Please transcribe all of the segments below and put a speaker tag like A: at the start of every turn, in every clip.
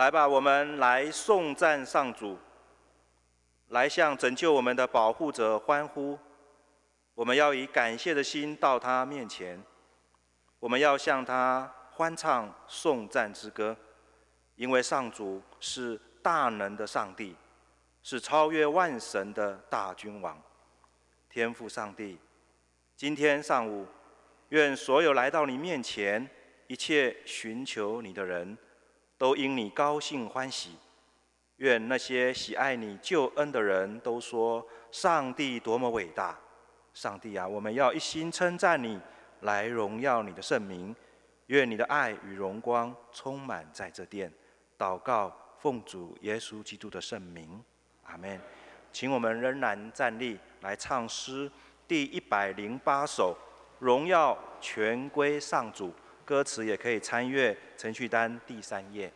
A: 来吧，我们来颂赞上主，来向拯救我们的保护者欢呼。我们要以感谢的心到他面前，我们要向他欢唱颂赞之歌，因为上主是大能的上帝，是超越万神的大君王。天父上帝，今天上午，愿所有来到你面前、一切寻求你的人，都因你高兴欢喜。愿那些喜爱你救恩的人都说：上帝多么伟大！上帝啊，我们要一心称赞你，来荣耀你的圣名。愿你的爱与荣光充满在这殿。祷告，奉主耶稣基督的圣名，阿门。请我们仍然站立。来唱诗第一百零八首，荣耀全归上主。歌词也可以参阅程序单第三页。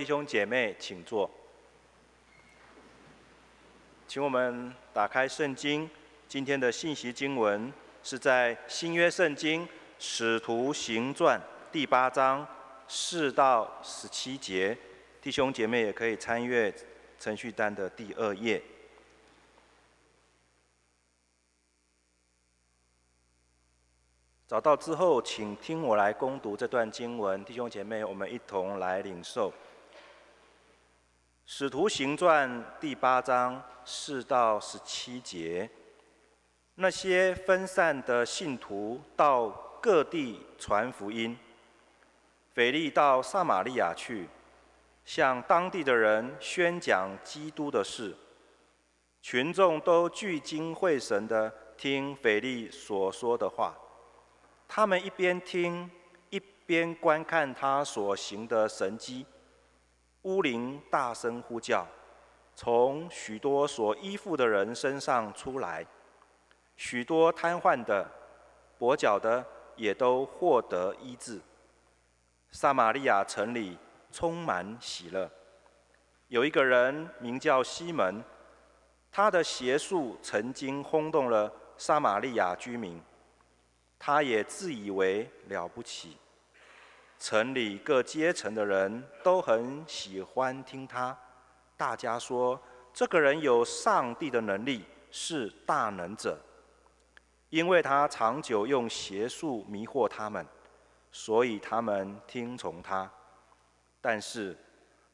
A: 弟兄姐妹，请坐。请我们打开圣经，今天的信息经文是在新约圣经使徒行传第八章四到十七节。弟兄姐妹也可以参阅程序单的第二页。找到之后，请听我来攻读这段经文。弟兄姐妹，我们一同来领受《使徒行传》第八章四到十七节。那些分散的信徒到各地传福音。腓力到撒玛利亚去，向当地的人宣讲基督的事。群众都聚精会神地听腓力所说的话。他们一边听，一边观看他所行的神迹。乌灵大声呼叫，从许多所依附的人身上出来，许多瘫痪的、跛脚的也都获得医治。撒玛利亚城里充满喜乐。有一个人名叫西门，他的邪术曾经轰动了撒玛利亚居民。他也自以为了不起，城里各阶层的人都很喜欢听他。大家说，这个人有上帝的能力，是大能者。因为他长久用邪术迷惑他们，所以他们听从他。但是，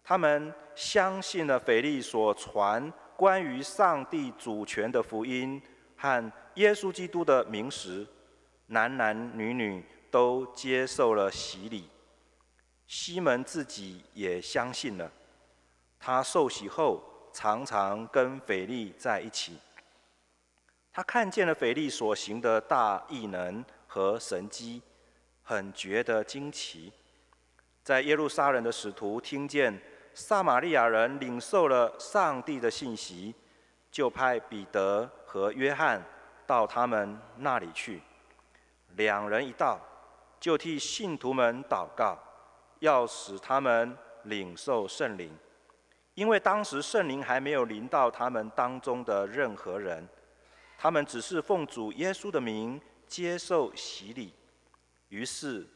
A: 他们相信了腓力所传关于上帝主权的福音和耶稣基督的名时。男男女女都接受了洗礼，西门自己也相信了。他受洗后，常常跟腓力在一起。他看见了腓力所行的大异能和神迹，很觉得惊奇。在耶路撒冷的使徒听见撒玛利亚人领受了上帝的信息，就派彼得和约翰到他们那里去。两人一到，就替信徒们祷告，要使他们领受圣灵，因为当时圣灵还没有临到他们当中的任何人，他们只是奉主耶稣的名接受洗礼。于是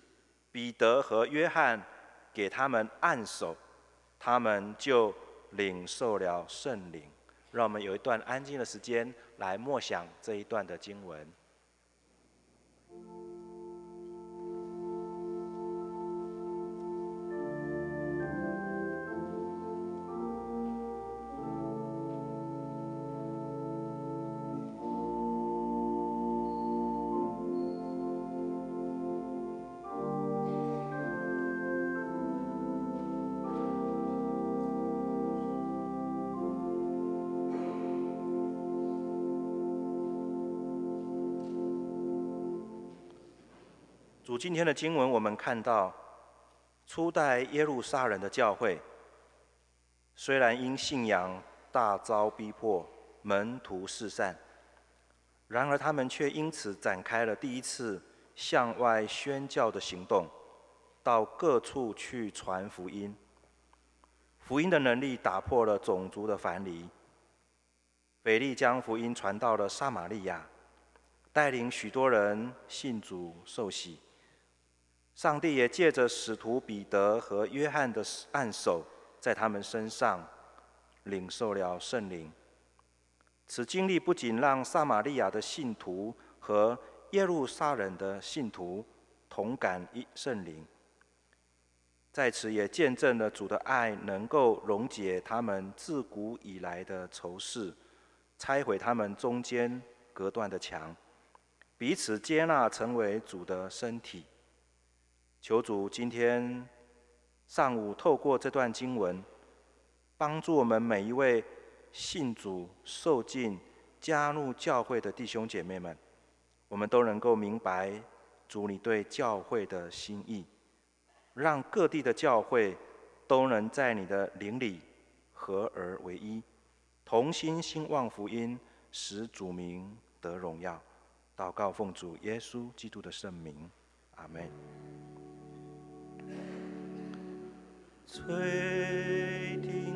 A: 彼得和约翰给他们按手，他们就领受了圣灵。让我们有一段安静的时间来默想这一段的经文。今天的经文，我们看到初代耶路撒冷的教会，虽然因信仰大遭逼迫，门徒四散，然而他们却因此展开了第一次向外宣教的行动，到各处去传福音。福音的能力打破了种族的藩篱，腓力将福音传到了撒玛利亚，带领许多人信主受洗。上帝也借着使徒彼得和约翰的按手，在他们身上领受了圣灵。此经历不仅让撒玛利亚的信徒和耶路撒冷的信徒同感一圣灵，在此也见证了主的爱能够溶解他们自古以来的仇视，拆毁他们中间隔断的墙，彼此接纳，成为主的身体。求主今天上午透过这段经文，帮助我们每一位信主受尽加入教会的弟兄姐妹们，我们都能够明白主你对教会的心意，让各地的教会都能在你的灵里合而为一，同心兴旺福音，使主名得荣耀。祷告奉主耶稣基督的圣名，阿门。最低。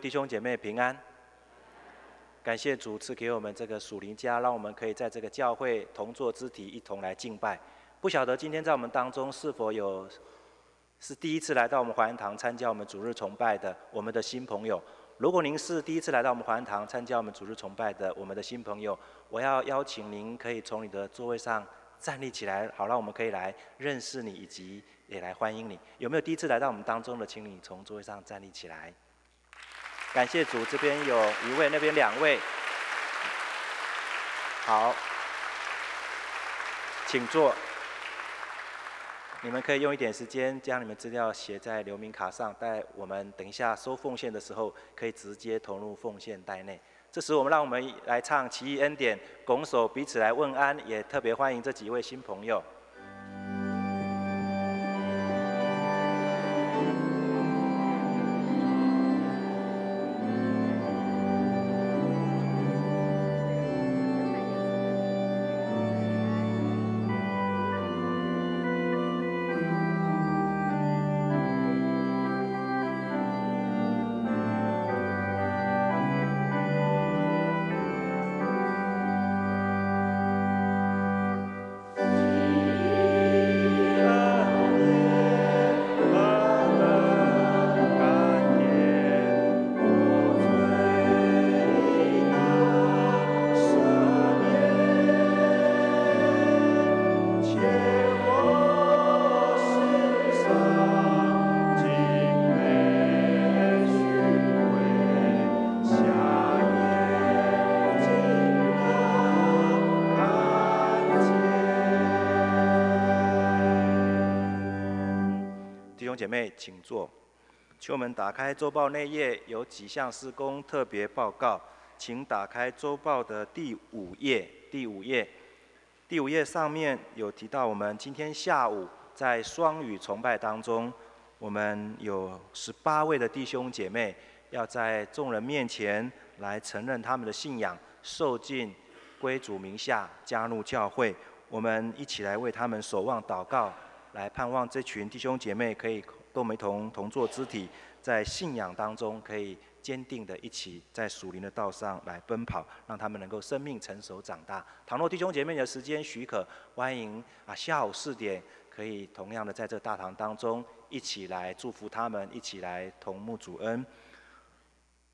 A: 弟兄姐妹平安，感谢主赐给我们这个属灵家，让我们可以在这个教会同坐肢体，一同来敬拜。不晓得今天在我们当中是否有是第一次来到我们华安堂参加我们主日崇拜的我们的新朋友？如果您是第一次来到我们华安堂参加我们主日崇拜的我们的新朋友，我要邀请您可以从你的座位上站立起来，好让我们可以来认识你，以及也来欢迎你。有没有第一次来到我们当中的，请你从座位上站立起来。感谢主，这边有一位，那边两位，好，请坐。你们可以用一点时间将你们资料写在留名卡上，待我们等一下收奉献的时候，可以直接投入奉献袋内。这时，我们让我们来唱《奇异恩典》，拱手彼此来问安，也特别欢迎这几位新朋友。姐妹，请坐。请我们打开周报内页，有几项施工特别报告，请打开周报的第五页。第五页，第五页上面有提到，我们今天下午在双语崇拜当中，我们有十八位的弟兄姐妹要在众人面前来承认他们的信仰，受尽归主名下，加入教会。我们一起来为他们守望祷告。来盼望这群弟兄姐妹可以跟我们同同做肢体，在信仰当中可以坚定的一起在属灵的道上来奔跑，让他们能够生命成熟长大。倘若弟兄姐妹的时间许可，欢迎啊下午四点可以同样的在这大堂当中一起来祝福他们，一起来同沐主恩。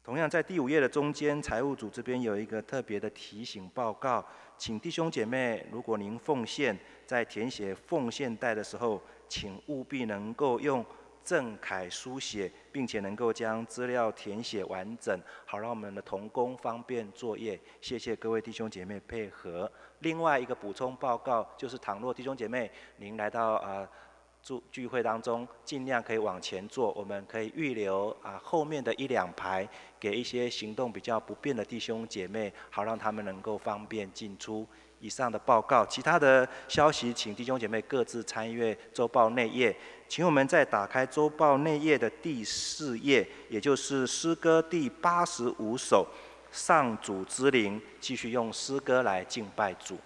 A: 同样在第五页的中间，财务组这边有一个特别的提醒报告，请弟兄姐妹，如果您奉献。在填写奉献袋的时候，请务必能够用正楷书写，并且能够将资料填写完整，好让我们的童工方便作业。谢谢各位弟兄姐妹配合。另外一个补充报告就是，倘若弟兄姐妹您来到啊聚聚会当中，尽量可以往前坐，我们可以预留啊后面的一两排，给一些行动比较不便的弟兄姐妹，好让他们能够方便进出。以上的报告，其他的消息，请弟兄姐妹各自参阅周报内页。请我们再打开周报内页的第四页，也就是诗歌第八十五首《上主之灵》，继续用诗歌来敬拜主。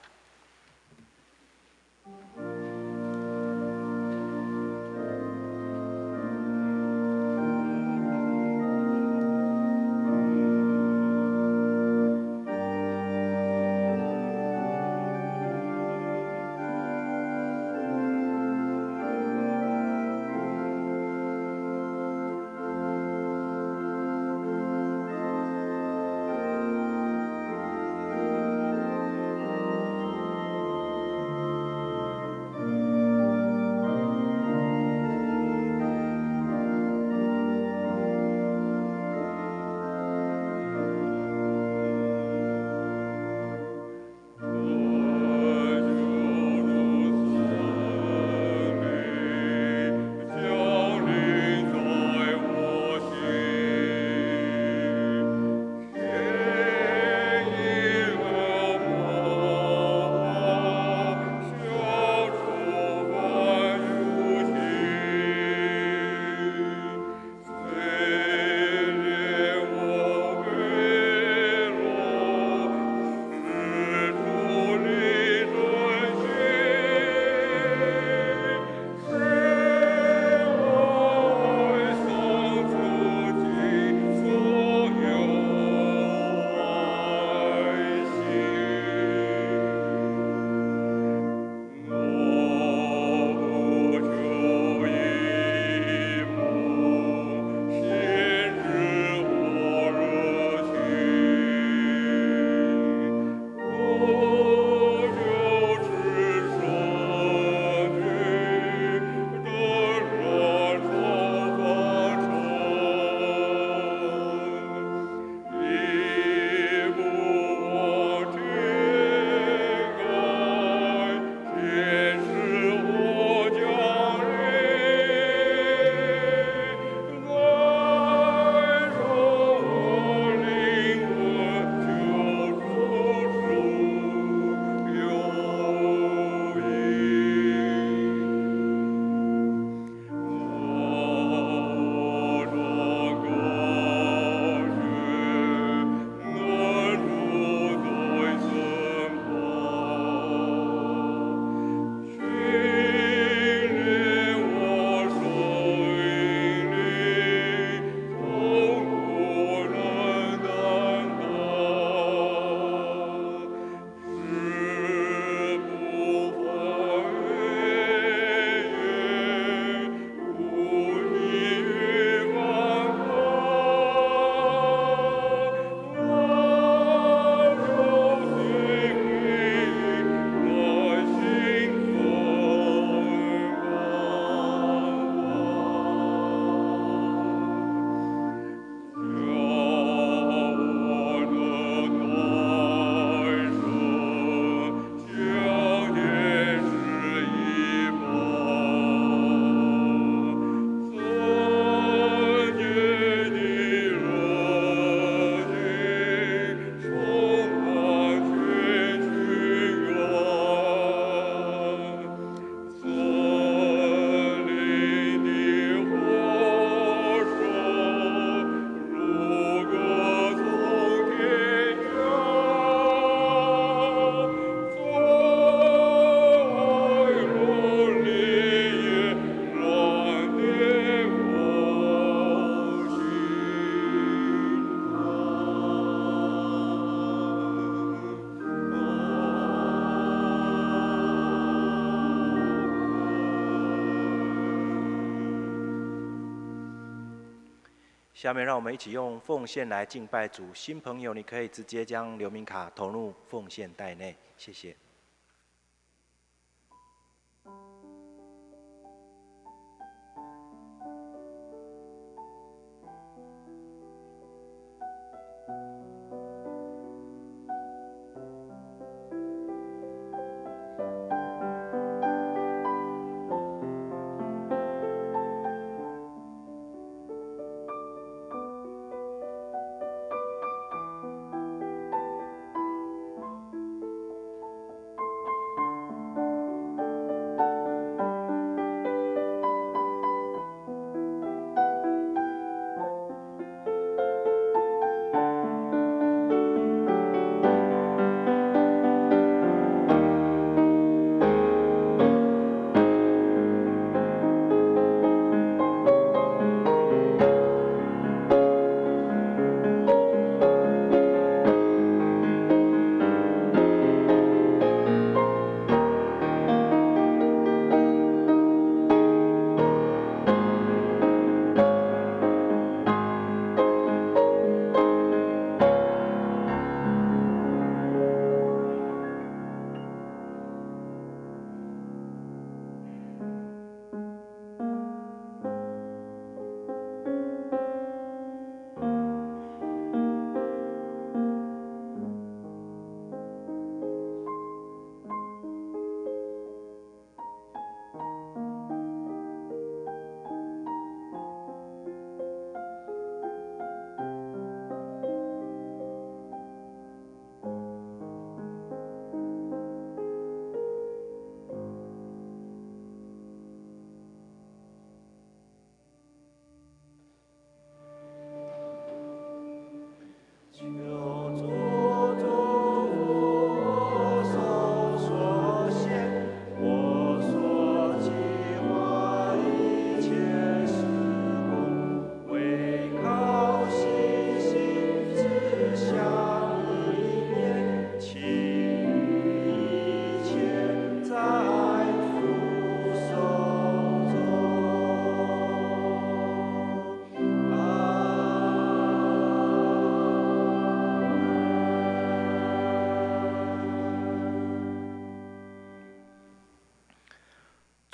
A: 下面让我们一起用奉献来敬拜主。新朋友，你可以直接将留名卡投入奉献袋内，谢谢。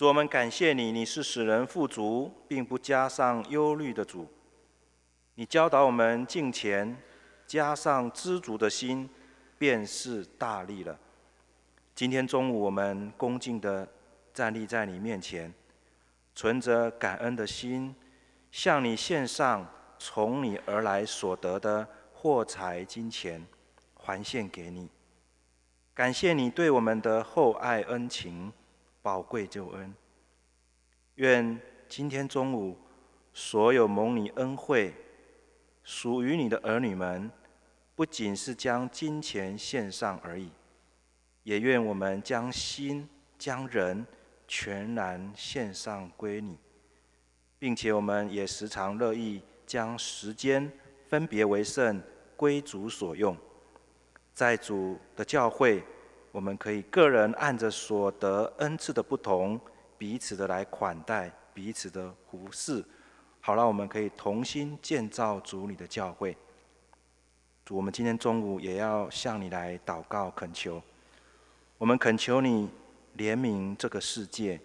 A: 我们感谢你，你是使人富足，并不加上忧虑的主。你教导我们敬虔，加上知足的心，便是大力了。今天中午，我们恭敬地站立在你面前，存着感恩的心，向你献上从你而来所得的货财金钱，还献给你。感谢你对我们的厚爱恩情。宝贵救恩，愿今天中午所有蒙你恩惠、属于你的儿女们，不仅是将金钱献上而已，也愿我们将心、将人全然献上归你，并且我们也时常乐意将时间分别为圣，归主所用，在主的教会。我们可以个人按着所得恩赐的不同，彼此的来款待，彼此的服侍，好了，我们可以同心建造主你的教会。我们今天中午也要向你来祷告恳求，我们恳求你怜悯这个世界。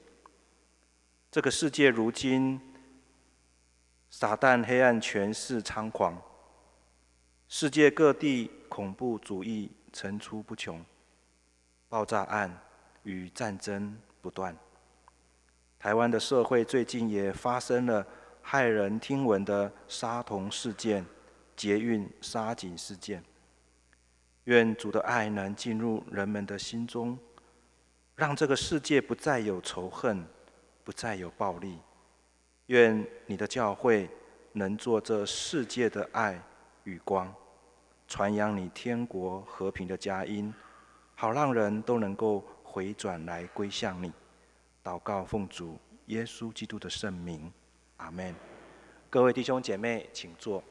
A: 这个世界如今撒旦黑暗权势猖狂，世界各地恐怖主义层出不穷。爆炸案与战争不断，台湾的社会最近也发生了骇人听闻的杀童事件、捷运杀警事件。愿主的爱能进入人们的心中，让这个世界不再有仇恨，不再有暴力。愿你的教会能做这世界的爱与光，传扬你天国和平的佳音。好让人都能够回转来归向你，祷告奉主耶稣基督的圣名，阿门。各位弟兄姐妹，请坐。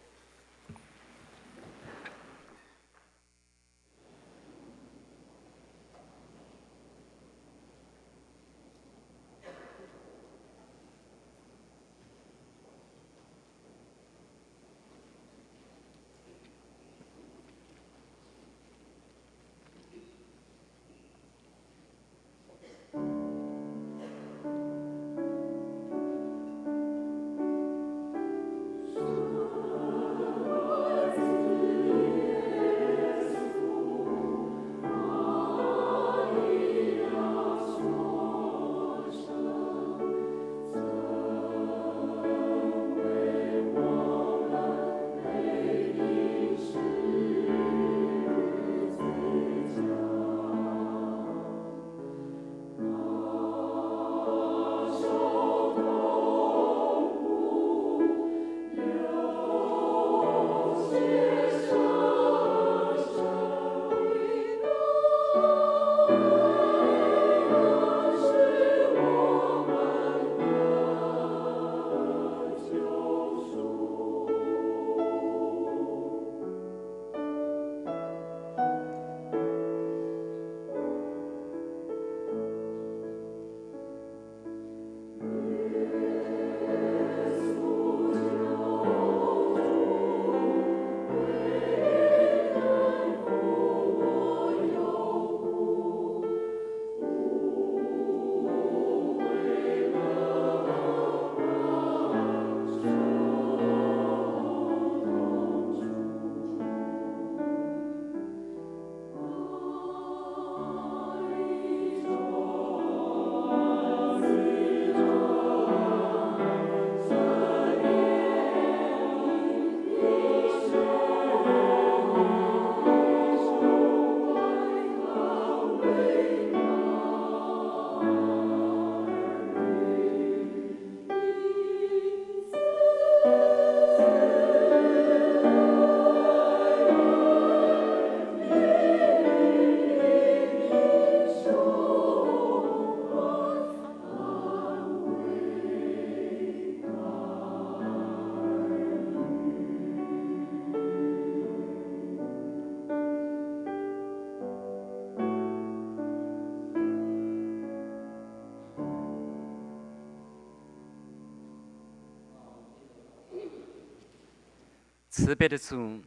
B: 慈悲的主，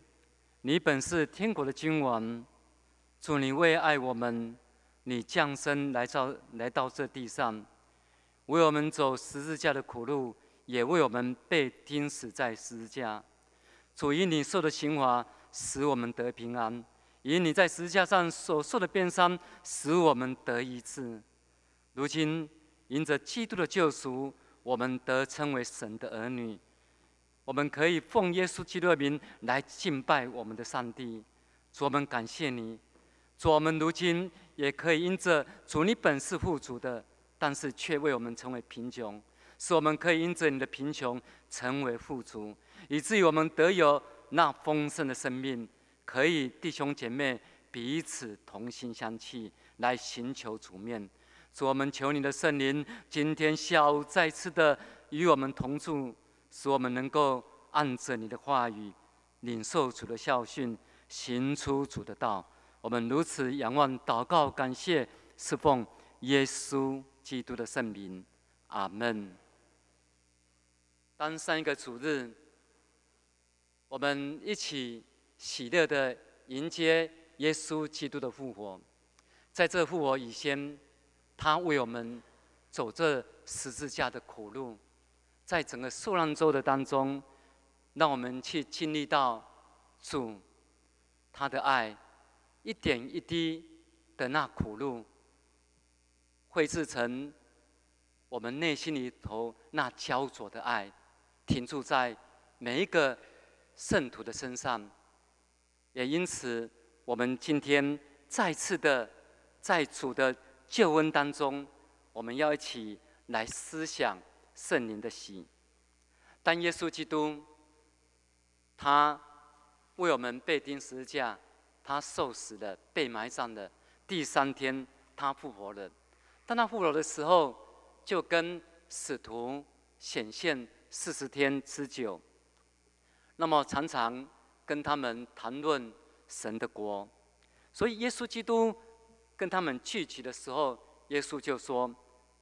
B: 你本是天国的君王，主你为爱我们，你降生来到来到这地上，为我们走十字架的苦路，也为我们被钉死在十字架。主因你受的刑罚，使我们得平安；以你在十字架上所受的鞭伤，使我们得医治。如今因着基督的救赎，我们得称为神的儿女。我们可以奉耶稣基督的名来敬拜我们的上帝，主我们感谢你，主我们如今也可以因着主你本是富足的，但是却为我们成为贫穷，使我们可以因着你的贫穷成为富足，以至于我们得有那丰盛的生命，可以弟兄姐妹彼此同心相契来寻求主面。主我们求你的圣灵今天下午再次的与我们同住。使我们能够按着你的话语，领受主的教训，行出主的道。我们如此仰望、祷告、感谢，侍奉耶稣基督的圣名。阿门。当上一个主日，我们一起喜乐的迎接耶稣基督的复活。在这复活以前，他为我们走这十字架的苦路。在整个受难周的当中，让我们去经历到主他的爱，一点一滴的那苦路，绘制成我们内心里头那焦灼的爱，停驻在每一个圣徒的身上。也因此，我们今天再次的在主的救恩当中，我们要一起来思想。圣灵的喜，当耶稣基督，他为我们被钉十字架，他受死了，被埋葬了。第三天，他复活了。当他复活的时候，就跟使徒显现四十天之久。那么，常常跟他们谈论神的国。所以，耶稣基督跟他们聚集的时候，耶稣就说：“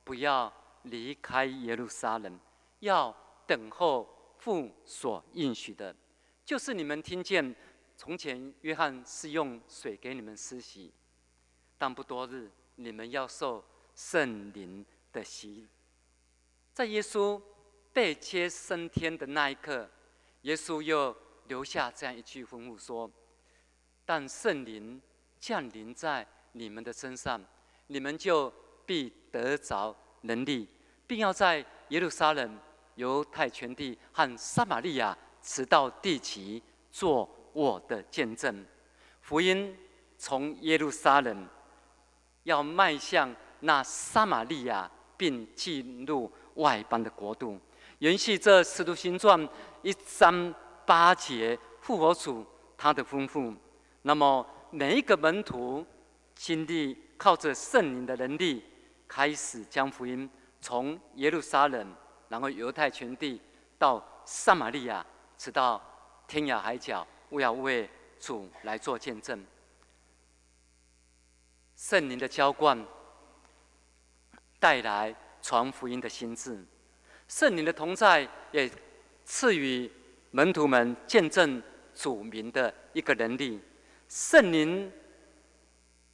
B: 不要。”离开耶路撒冷，要等候父所应许的，就是你们听见从前约翰是用水给你们施洗，但不多日，你们要受圣灵的洗。在耶稣被接升天的那一刻，耶稣又留下这样一句吩咐说：“但圣灵降临在你们的身上，你们就必得着。”能力，并要在耶路撒冷、犹太全地和撒玛利亚，直到地极，做我的见证。福音从耶路撒冷要迈向那撒玛利亚，并进入外邦的国度。延续这使徒行传一章八节，复活主他的丰富。那么每一个门徒经历靠着圣灵的能力。开始将福音从耶路撒冷，然后犹太全地到撒玛利亚，直到天涯海角，我要为主来做见证。圣灵的浇灌带来传福音的心智，圣灵的同在也赐予门徒们见证主名的一个能力。圣灵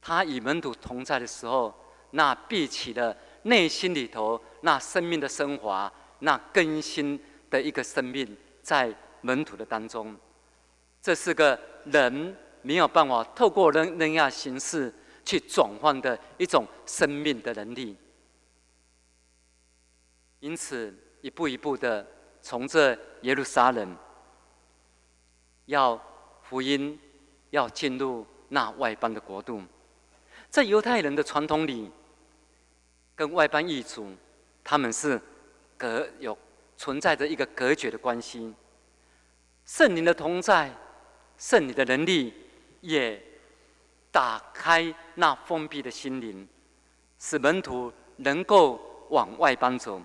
B: 他与门徒同在的时候。那必起了内心里头那生命的升华，那更新的一个生命，在门徒的当中，这是个人没有办法透过人人样形式去转换的一种生命的能力。因此，一步一步的从这耶路撒冷，要福音要进入那外邦的国度，在犹太人的传统里。跟外邦异族，他们是隔有存在着一个隔绝的关系。圣灵的同在，圣灵的能力，也打开那封闭的心灵，使门徒能够往外邦走，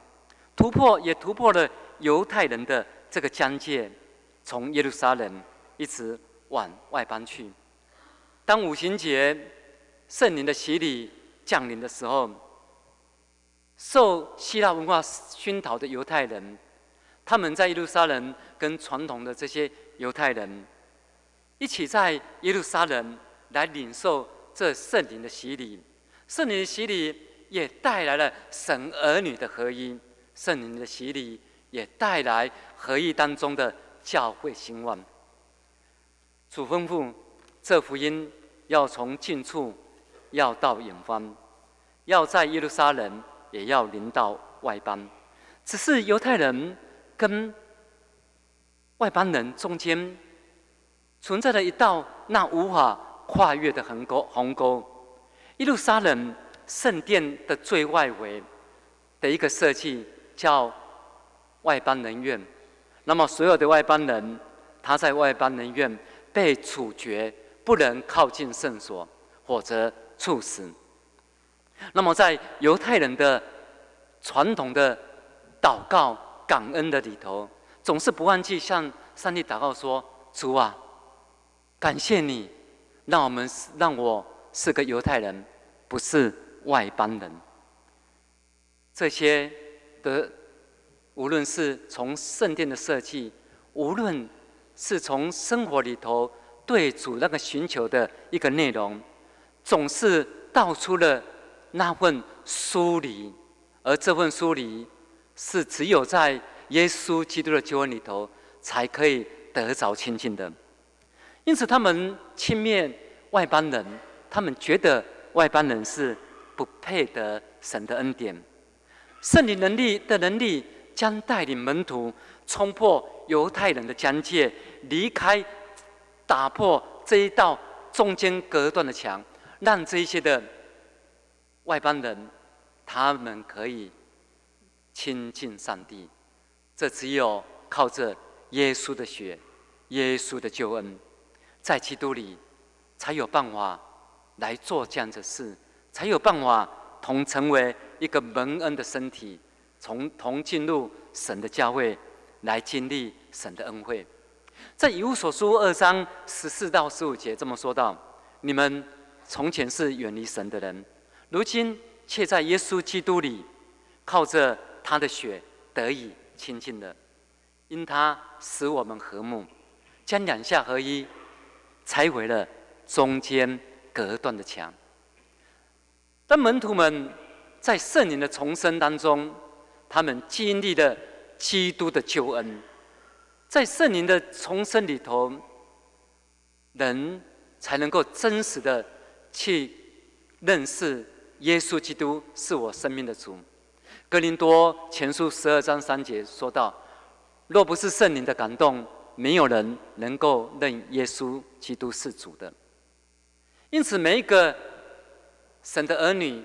B: 突破也突破了犹太人的这个疆界，从耶路撒冷一直往外邦去。当五旬节圣灵的洗礼降临的时候。受希腊文化熏陶的犹太人，他们在耶路撒冷跟传统的这些犹太人一起在耶路撒冷来领受这圣灵的洗礼。圣灵的洗礼也带来了神儿女的合一，圣灵的洗礼也带来合一当中的教会兴旺。主吩咐这福音要从近处要到远方，要在耶路撒冷也要临到外邦。只是犹太人跟外邦人中间存在了一道那无法跨越的鸿沟。鸿沟，耶路撒冷圣殿的最外围的一个设计叫外邦人院。那么所有的外邦人，他在外邦人院被处决，不能靠近圣所，或者处死。那么在犹太人的传统的祷告感恩的里头，总是不忘记向上帝祷告说：“主啊，感谢你，让我们让我是个犹太人，不是外邦人。”这些的，无论是从圣殿的设计，无论是从生活里头对主那个寻求的一个内容，总是道出了那份疏离，而这份疏离。是只有在耶稣基督的救恩里头，才可以得着亲近的。因此，他们轻蔑外邦人，他们觉得外邦人是不配得神的恩典。圣灵能力的能力将带领门徒冲破犹太人的疆界，离开、打破这一道中间隔断的墙，让这一些的外邦人，他们可以。亲近上帝，这只有靠着耶稣的血、耶稣的救恩，在基督里，才有办法来做这样的事，才有办法同成为一个蒙恩的身体，从同进入神的教会，来经历神的恩惠。在以弗所书二章十四到十五节这么说道：“你们从前是远离神的人，如今却在耶稣基督里，靠着。”他的血得以亲近了，因他使我们和睦，将两下合一，拆毁了中间隔断的墙。当门徒们在圣灵的重生当中，他们经历了基督的救恩，在圣灵的重生里头，人才能够真实的去认识耶稣基督是我生命的主。哥林多前书十二章三节说道：“若不是圣灵的感动，没有人能够认耶稣基督是主的。因此，每一个神的儿女，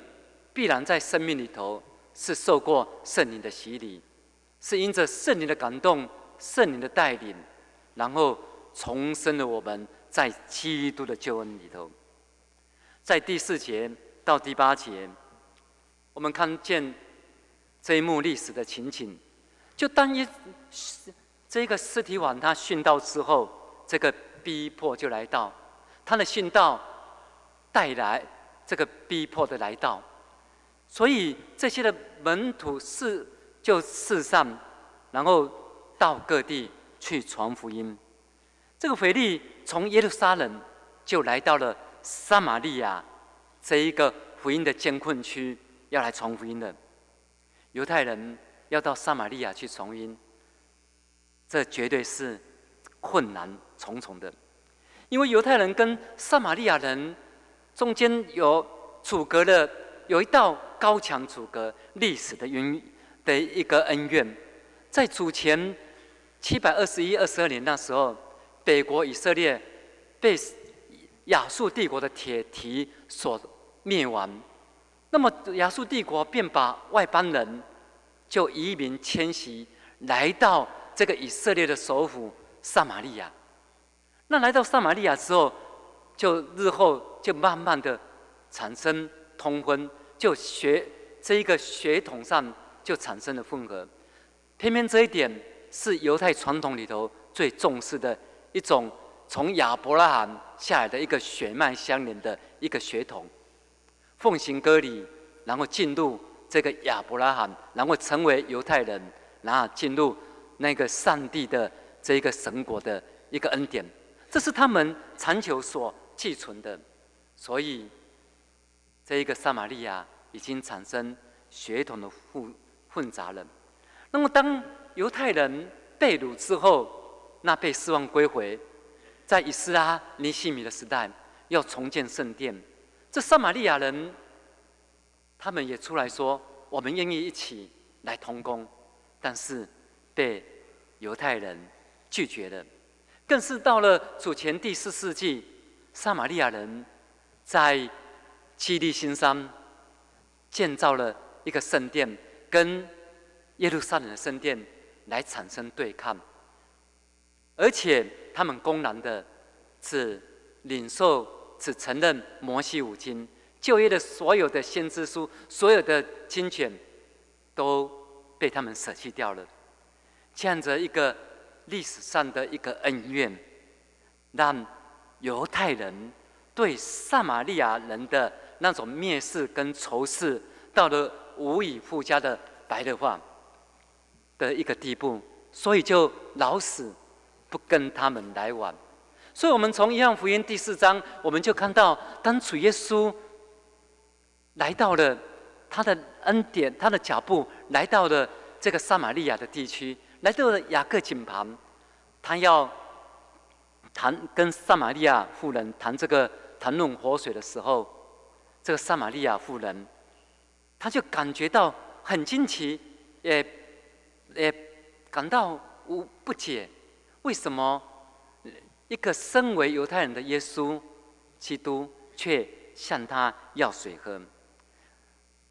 B: 必然在生命里头是受过圣灵的洗礼，是因着圣灵的感动、圣灵的带领，然后重生了我们在基督的救恩里头。在第四节到第八节，我们看见。”这一幕历史的情景，就当一这个尸体往他殉道之后，这个逼迫就来到，他的殉道带来这个逼迫的来到，所以这些的门徒是就四散，然后到各地去传福音。这个腓力从耶路撒冷就来到了撒玛利亚这一个福音的艰困区，要来传福音的。犹太人要到撒玛利亚去重音，这绝对是困难重重的，因为犹太人跟撒玛利亚人中间有阻隔了，有一道高墙阻隔历史的渊的一个恩怨，在主前七百二十一、二十二年那时候，北国以色列被亚述帝国的铁蹄所灭亡。那么亚述帝国便把外邦人就移民迁徙来到这个以色列的首府撒玛利亚。那来到撒玛利亚之后，就日后就慢慢的产生通婚，就血这一个血统上就产生了混合。偏偏这一点是犹太传统里头最重视的一种从亚伯拉罕下来的一个血脉相连的一个血统。奉行割礼，然后进入这个亚伯拉罕，然后成为犹太人，然后进入那个上帝的这一个神国的一个恩典，这是他们长久所寄存的，所以这一个撒玛利亚已经产生血统的混混杂了。那么当犹太人被掳之后，那被失望归回，在以斯拉尼西米的时代要重建圣殿，这撒玛利亚人他们也出来说，我们愿意一起来同工，但是被犹太人拒绝了。更是到了主前第四世纪，撒玛利亚人在基利新山建造了一个圣殿，跟耶路撒冷的圣殿来产生对抗，而且他们公然的是领受、只承认摩西五经、旧约的所有的先知书、所有的经卷，都被他们舍弃掉了，这样子一个。历史上的一个恩怨，让犹太人对撒玛利亚人的那种蔑视跟仇视，到了无以复加的白热化的一个地步，所以就老死不跟他们来往。所以，我们从约翰福音第四章，我们就看到，当主耶稣来到了他的恩典，他的脚步来到了这个撒玛利亚的地区。来到了雅各井旁，他要谈跟撒玛利亚妇人谈这个谈论活水的时候，这个撒玛利亚妇人，他就感觉到很惊奇，也也感到无不解，为什么一个身为犹太人的耶稣基督却向他要水喝？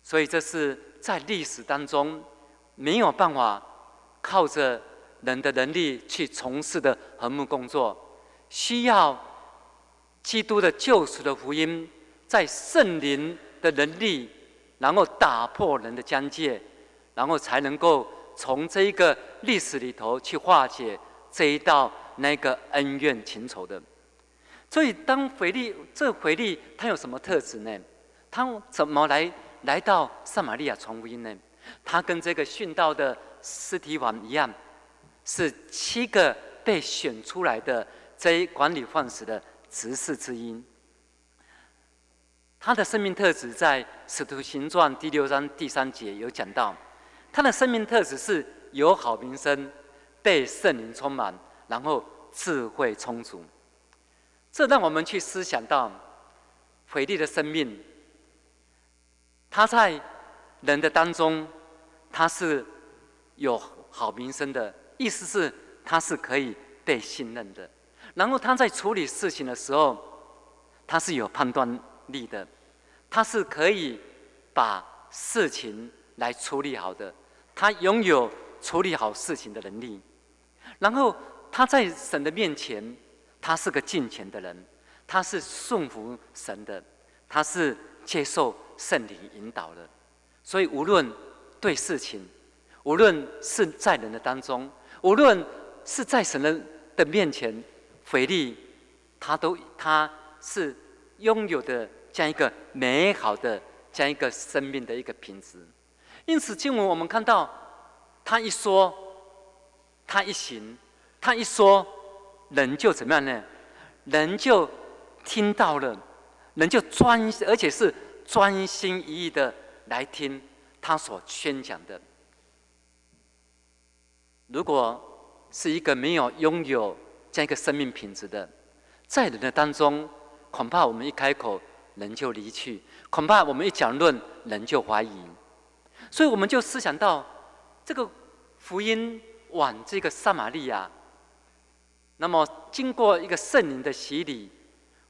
B: 所以这是在历史当中没有办法。靠着人的能力去从事的和睦工作，需要基督的救赎的福音，在圣灵的能力，然后打破人的疆界，然后才能够从这一个历史里头去化解这一道那个恩怨情仇的。所以，当腓力这腓力他有什么特质呢？他怎么来来到撒玛利亚传福音呢？他跟这个殉道的。斯提王一样，是七个被选出来的这一管理范式的执事之一。他的生命特质在《使徒行传》第六章第三节有讲到，他的生命特质是有好名声，被圣灵充满，然后智慧充足。这让我们去思想到腓力的生命，他在人的当中，他是。有好名声的意思是，他是可以被信任的。然后他在处理事情的时候，他是有判断力的，他是可以把事情来处理好的。他拥有处理好事情的能力。然后他在神的面前，他是个敬虔的人，他是顺服神的，他是接受圣灵引导的。所以无论对事情，无论是在人的当中，无论是在神的的面前，腓力，他都他是拥有的这样一个美好的这样一个生命的一个品质。因此，经文我们看到，他一说，他一行，他一说，人就怎么样呢？人就听到了，人就专，而且是专心一意的来听他所宣讲的。如果是一个没有拥有这样一个生命品质的，在人的当中，恐怕我们一开口，人就离去；恐怕我们一讲论，人就怀疑。所以我们就思想到，这个福音往这个撒玛利亚，那么经过一个圣灵的洗礼，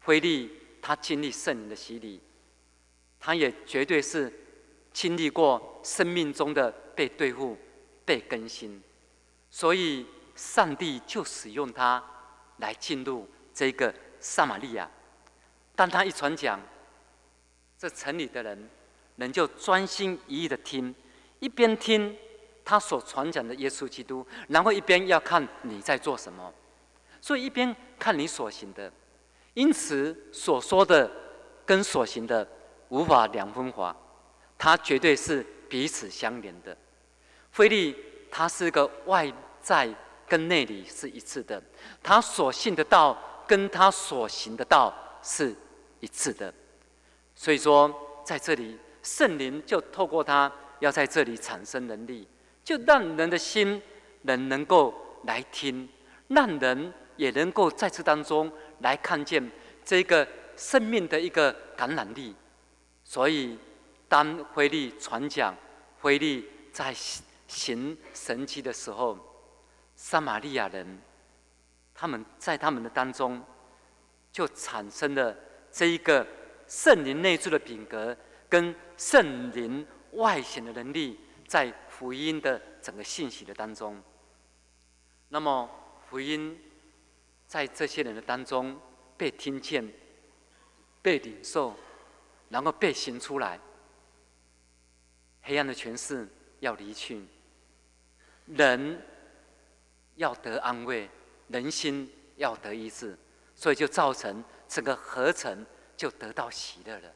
B: 菲利他经历圣灵的洗礼，他也绝对是经历过生命中的被对付、被更新。所以，上帝就使用他来进入这个撒玛利亚。当他一传讲，这城里的人人就专心一意的听，一边听他所传讲的耶稣基督，然后一边要看你在做什么，所以一边看你所行的。因此，所说的跟所行的无法两分化，它绝对是彼此相连的。菲利。他是个外在跟内里是一致的，他所信的道跟他所行的道是一致的。所以说，在这里圣灵就透过他要在这里产生能力，就让人的心能能够来听，让人也能够在这当中来看见这个生命的一个感染力。所以，当辉利传讲，辉利在行神迹的时候。撒玛利亚人，他们在他们的当中，就产生了这一个圣灵内住的品格，跟圣灵外显的能力，在福音的整个信息的当中。那么福音在这些人的当中被听见、被领受，然后被行出来，黑暗的权势要离去，人。要得安慰，人心要得医治，所以就造成整个合成就得到喜乐了。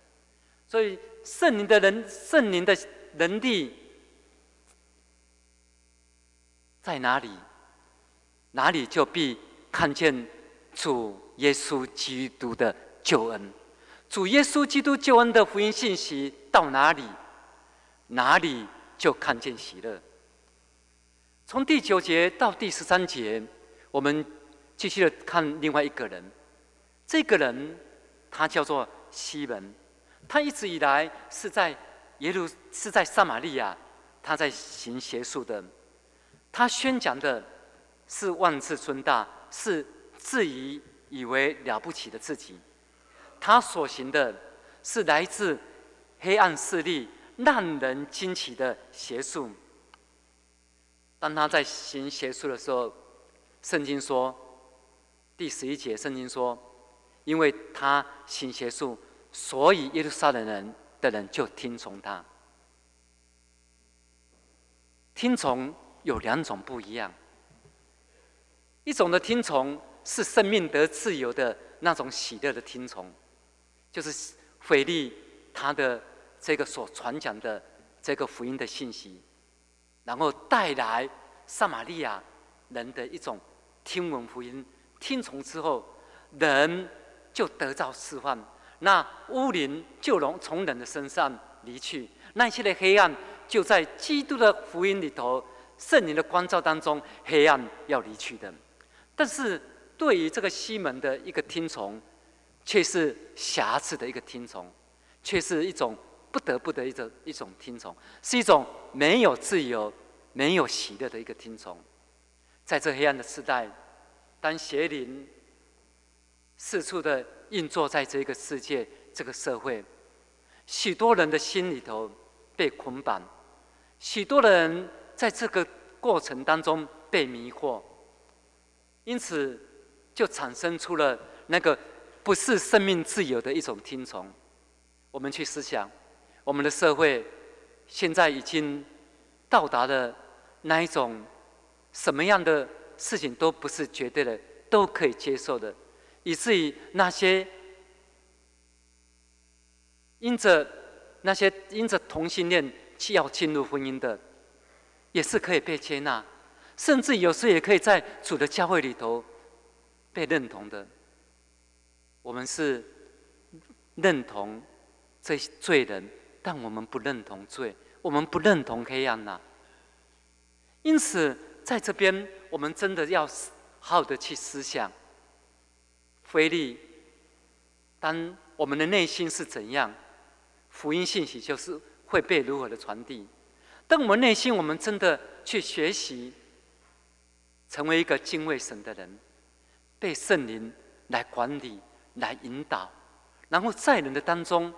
B: 所以圣灵的人，圣灵的能力在哪里，哪里就必看见主耶稣基督的救恩。主耶稣基督救恩的福音信息到哪里，哪里就看见喜乐。从第九节到第十三节，我们继续的看另外一个人。这个人他叫做西门，他一直以来是在耶路是在撒玛利亚，他在行邪术的。他宣讲的是万字尊大，是自以以为了不起的自己。他所行的是来自黑暗势力、让人惊奇的邪术。当他在行邪术的时候，圣经说，第十一节，圣经说，因为他行邪术，所以耶路撒冷人的人就听从他。听从有两种不一样，一种的听从是生命得自由的那种喜乐的听从，就是腓力他的这个所传讲的这个福音的信息。然后带来撒玛利亚人的一种听闻福音、听从之后，人就得到释放，那乌灵就能从人的身上离去，那些的黑暗就在基督的福音里头、圣灵的光照当中，黑暗要离去的。但是对于这个西门的一个听从，却是瑕疵的一个听从，却是一种。不得不的一种一种听从，是一种没有自由、没有喜乐的一个听从。在这黑暗的时代，当邪灵四处的运作在这个世界、这个社会，许多人的心里头被捆绑，许多人在这个过程当中被迷惑，因此就产生出了那个不是生命自由的一种听从。我们去思想。我们的社会现在已经到达了那一种什么样的事情都不是绝对的，都可以接受的，以至于那些因着那些因着同性恋要进入婚姻的，也是可以被接纳，甚至有时也可以在主的教会里头被认同的。我们是认同这些罪人。但我们不认同罪，我们不认同黑暗呐。因此，在这边，我们真的要好好的去思想，菲利，当我们的内心是怎样，福音信息就是会被如何的传递。当我们内心，我们真的去学习，成为一个敬畏神的人，被圣灵来管理、来引导，然后在人的当中。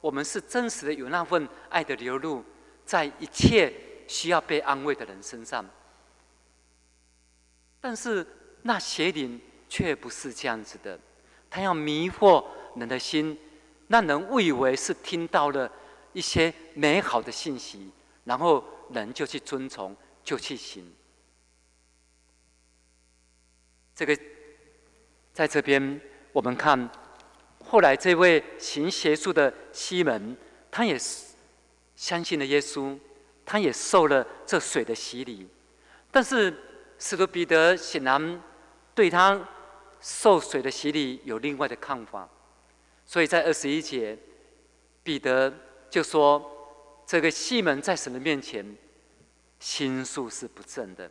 B: 我们是真实的有那份爱的流露，在一切需要被安慰的人身上。但是那邪灵却不是这样子的，他要迷惑人的心，让人误以为是听到了一些美好的信息，然后人就去遵从，就去行。这个在这边我们看。后来，这位行邪术的西门，他也是相信了耶稣，他也受了这水的洗礼。但是，使徒彼得显然对他受水的洗礼有另外的看法，所以在二十一节，彼得就说：“这个西门在神的面前，心术是不正的。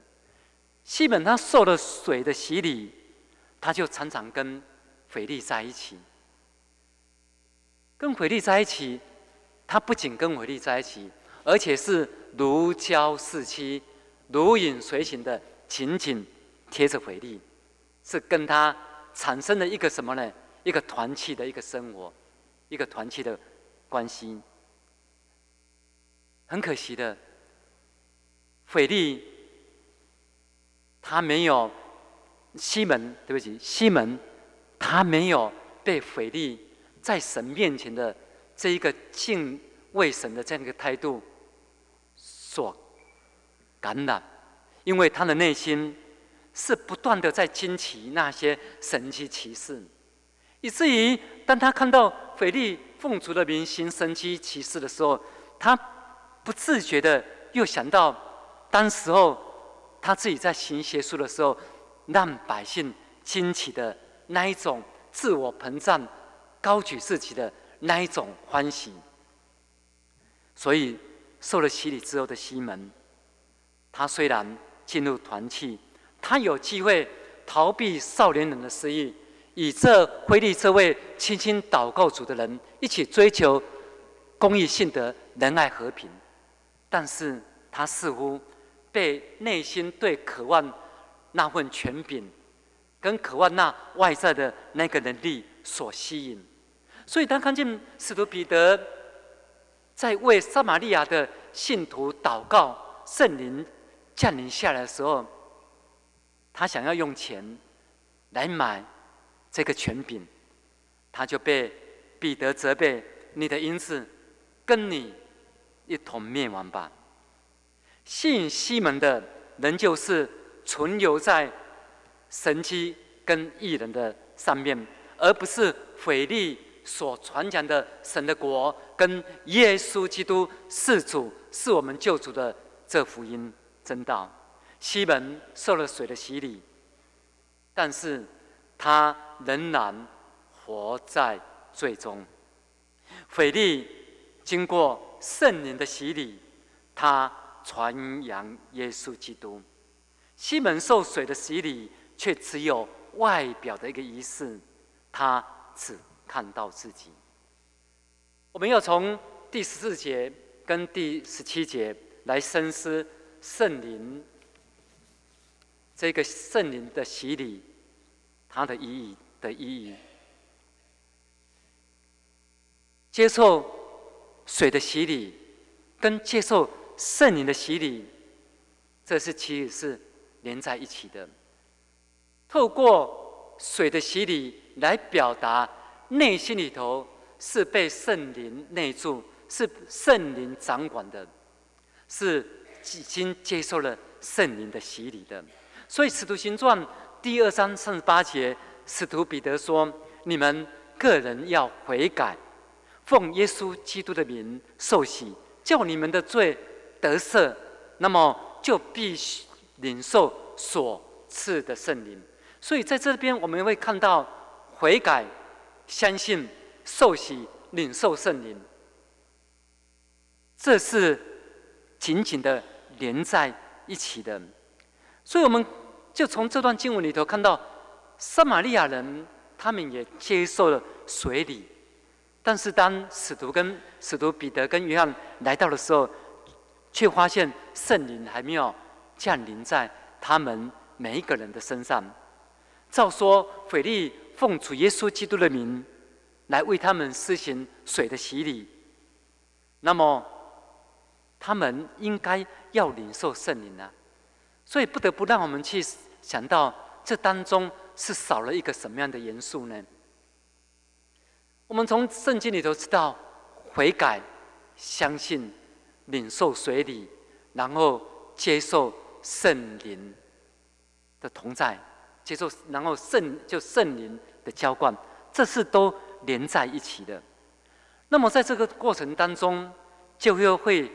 B: 西门他受了水的洗礼，他就常常跟腓力在一起，跟腓力在一起，他不仅跟腓力在一起，而且是如胶似漆、如影随形的。”紧紧贴着回力，是跟他产生了一个什么呢？一个团契的一个生活，一个团契的关系。很可惜的，腓力他没有西门，对不起，西门他没有被腓力在神面前的这一个敬畏神的这样一个态度所感染。因为他的内心是不断的在惊奇那些神奇奇事，以至于当他看到腓力奉主的名行神奇奇事的时候，他不自觉的又想到当时候他自己在行邪术的时候，让百姓惊奇的那一种自我膨胀、高举自己的那一种欢喜。所以受了洗礼之后的西门，他虽然。进入团契，他有机会逃避少年人的失意，以这辉力这位亲亲祷告主的人一起追求公益性德、仁爱和平。但是他似乎被内心对渴望那份权柄，跟渴望那外在的那个能力所吸引。所以当看见使徒彼得在为撒玛利亚的信徒祷告，圣灵。降临下来的时候，他想要用钱来买这个权柄，他就被彼得责备：“你的银子跟你一同灭亡吧。”吸引西门的仍旧是存留在神机跟异人的上面，而不是腓力所传讲的神的国跟耶稣基督是主是我们救主的这福音。真道，西门受了水的洗礼，但是他仍然活在罪中。腓力经过圣灵的洗礼，他传扬耶稣基督；西门受水的洗礼，却只有外表的一个仪式，他只看到自己。我们要从第十四节跟第十七节来深思。圣灵，这个圣灵的洗礼，它的意义的意义，接受水的洗礼，跟接受圣灵的洗礼，这是其实是连在一起的。透过水的洗礼来表达内心里头是被圣灵内住，是圣灵掌管的，是。已经接受了圣灵的洗礼的，所以《使徒行传》第二章三十八节，使徒彼得说：“你们个人要悔改，奉耶稣基督的名受洗，叫你们的罪得赦，那么就必须领受所赐的圣灵。”所以在这边我们会看到悔改、相信、受洗、领受圣灵，这是紧紧的。连在一起的，所以我们就从这段经文里头看到，撒玛利亚人他们也接受了水礼，但是当使徒跟使徒彼得跟约翰来到的时候，却发现圣灵还没有降临在他们每一个人的身上。照说，腓力奉主耶稣基督的名来为他们施行水的洗礼，那么。他们应该要领受圣灵啊，所以不得不让我们去想到这当中是少了一个什么样的元素呢？我们从圣经里头知道，悔改、相信、领受水礼，然后接受圣灵的同在，接受然后圣就圣灵的浇灌，这是都连在一起的。那么在这个过程当中，就又会。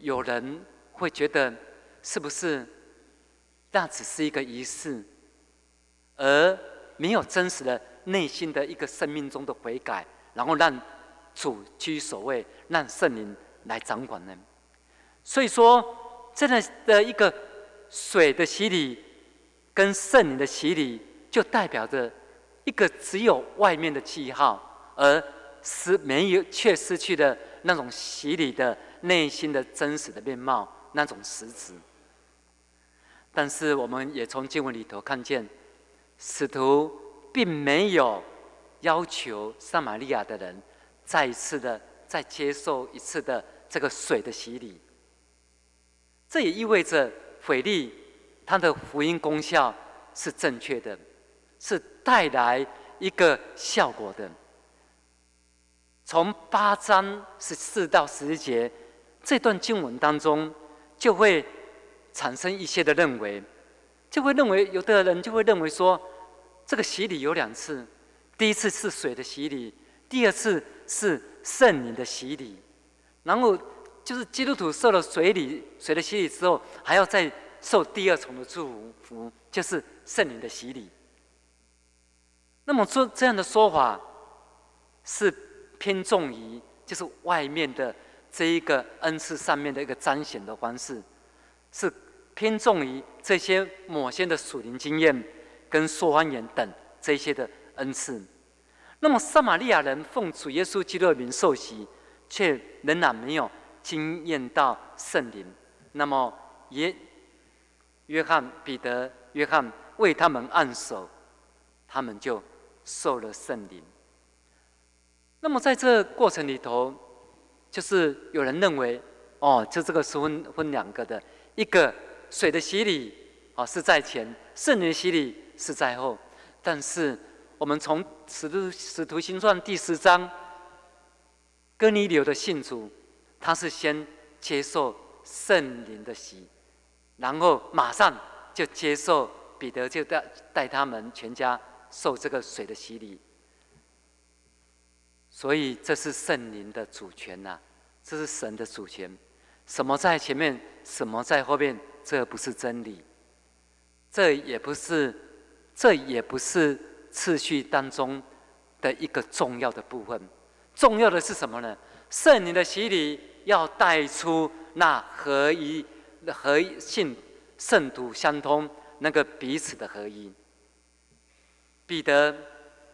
B: 有人会觉得，是不是那只是一个仪式，而没有真实的内心的一个生命中的悔改，然后让主居所位，让圣灵来掌管呢。所以说，这样的一个水的洗礼跟圣灵的洗礼，就代表着一个只有外面的记号，而失没有却失去的那种洗礼的内心的真实的面貌，那种实质。但是，我们也从经文里头看见，使徒并没有要求撒玛利亚的人再一次的再接受一次的这个水的洗礼。这也意味着腓力他的福音功效是正确的，是带来一个效果的。从八章十四到十节这段经文当中，就会。产生一些的认为，就会认为有的人就会认为说，这个洗礼有两次，第一次是水的洗礼，第二次是圣灵的洗礼，然后就是基督徒受了水礼水的洗礼之后，还要再受第二重的祝福，就是圣灵的洗礼。那么说这样的说法是偏重于就是外面的这一个恩赐上面的一个彰显的方式，是。偏重于这些某些的属灵经验跟说方言等这些的恩赐。那么撒玛利亚人奉主耶稣基督的名受洗，却仍然没有经验到圣灵。那么约约翰、彼得、约翰为他们按手，他们就受了圣灵。那么在这过程里头，就是有人认为，哦，就这个是分分两个的，一个。水的洗礼啊是在前，圣灵的洗礼是在后。但是我们从使徒使徒行传第十章，哥尼流的信主，他是先接受圣灵的洗，然后马上就接受彼得就带带他们全家受这个水的洗礼。所以这是圣灵的主权呐，这是神的主权。什么在前面，什么在后面？这不是真理，这也不是，这也不是次序当中的一个重要的部分。重要的是什么呢？圣灵的洗礼要带出那合一、合一性、圣徒相通那个彼此的合一。彼得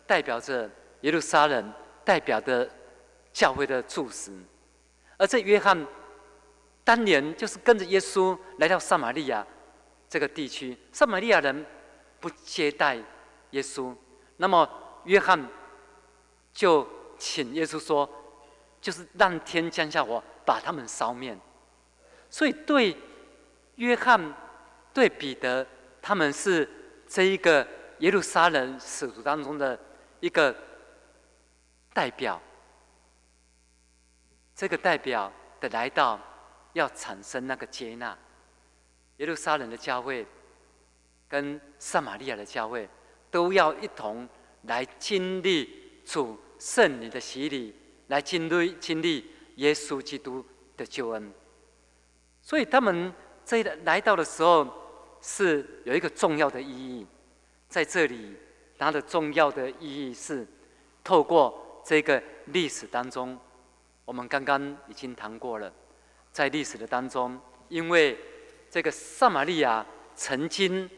B: 代表着耶路撒冷，代表着教会的柱石，而这约翰。当年就是跟着耶稣来到撒玛利亚这个地区，撒玛利亚人不接待耶稣，那么约翰就请耶稣说，就是让天降下火把他们烧灭。所以对约翰、对彼得，他们是这一个耶路撒冷使徒当中的一个代表，这个代表的来到。要产生那个接纳，耶路撒冷的教会跟撒玛利亚的教会都要一同来经历主圣灵的洗礼，来经历经历耶稣基督的救恩。所以他们在来到的时候是有一个重要的意义，在这里它的重要的意义是透过这个历史当中，我们刚刚已经谈过了。在历史的当中，因为这个撒玛利亚曾经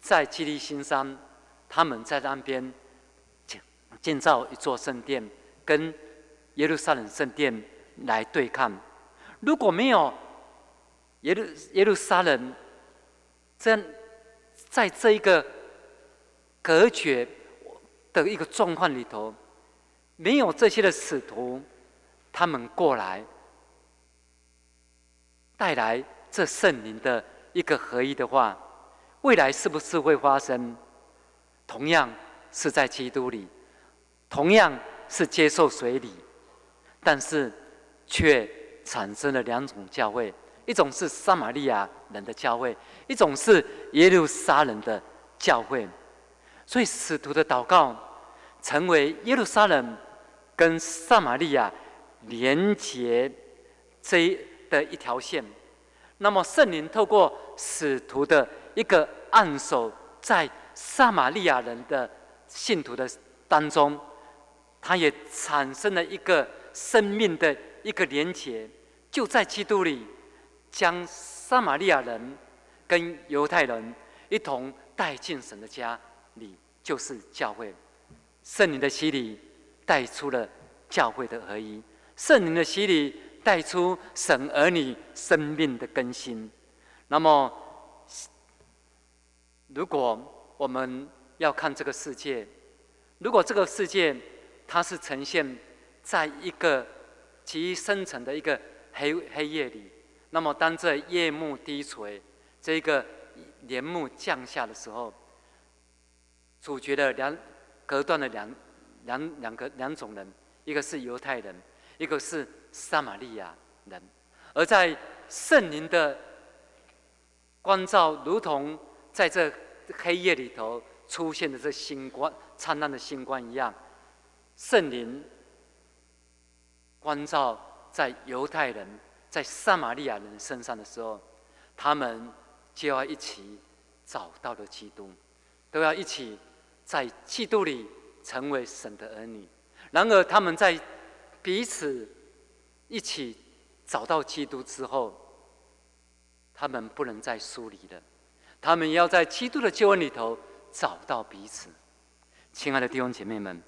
B: 在基利新山，他们在那边建造一座圣殿，跟耶路撒冷圣殿来对抗。如果没有耶路耶路撒冷这样在这一个隔绝的一个状况里头，没有这些的使徒，他们过来。带来这圣灵的一个合一的话，未来是不是会发生？同样是在基督里，同样是接受水礼，但是却产生了两种教会：一种是撒玛利亚人的教会，一种是耶路撒冷的教会。所以使徒的祷告成为耶路撒冷跟撒玛利亚连结这一。的一条线，那么圣灵透过使徒的一个按手在撒玛利亚人的信徒的当中，他也产生了一个生命的一个连结，就在基督里，将撒玛利亚人跟犹太人一同带进神的家里，就是教会。圣灵的洗礼带出了教会的合一，圣灵的洗礼带出神儿女生命的更新。那么，如果我们要看这个世界，如果这个世界它是呈现在一个极深层的一个黑黑夜里，那么当这夜幕低垂，这个帘幕降下的时候，主角的两隔断了两两两个两种人，一个是犹太人，一个是撒玛利亚人，而在圣灵的光照，如同在这黑夜里头出现的这星光灿烂的星光一样，圣灵光照在犹太人、在撒玛利亚人身上的时候，他们就要一起找到了基督，都要一起在基督里成为神的儿女。然而，他们在彼此一起找到基督之后，他们不能再疏离了，他们要在基督的救恩里头找到彼此。亲爱的弟兄姐妹们，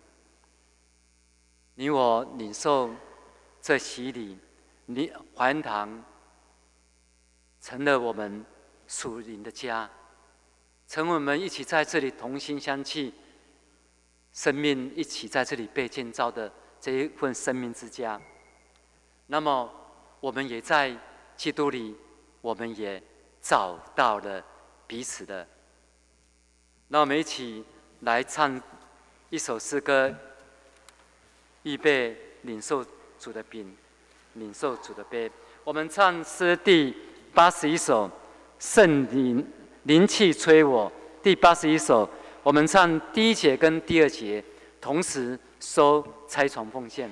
B: 你我领受这洗礼，你还堂成了我们属灵的家，成为我们一起在这里同心相契，生命一起在这里被建造的这一份生命之家。那么，我们也在基督里。我们也找到了彼此的，那我们一起来唱一首诗歌，预备领受主的饼，领受主的杯。我们唱诗第八十一首《圣灵灵气催我》，第八十一首，我们唱第一节跟第二节，同时收拆床奉献。